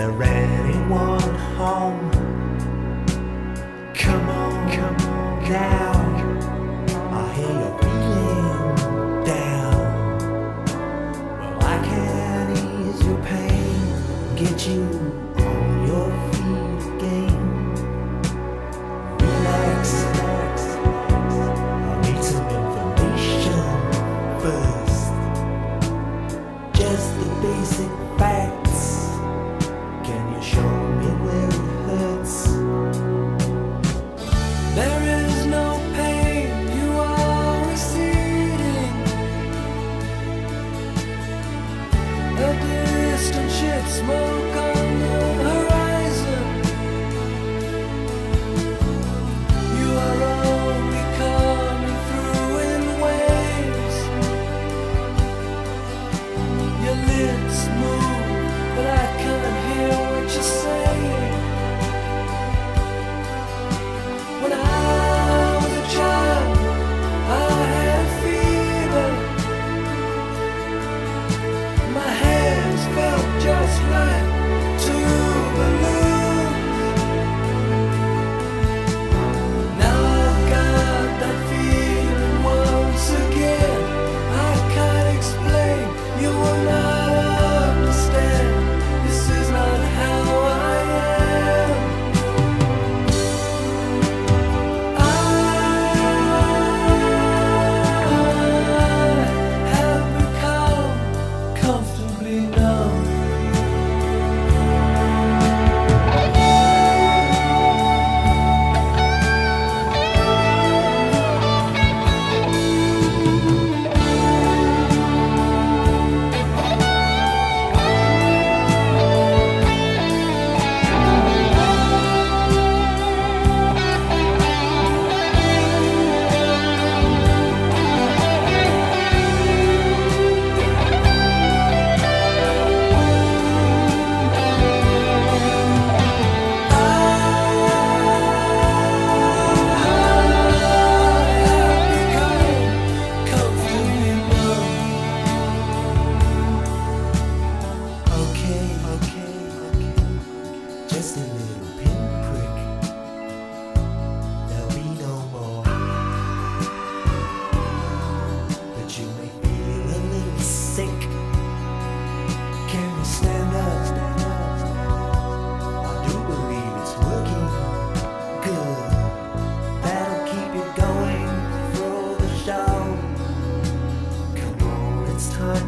there anyone home? Come on, come on down. I hear you're feeling down. Well, I can ease your pain, get you on your feet again. Relax. I need some information first.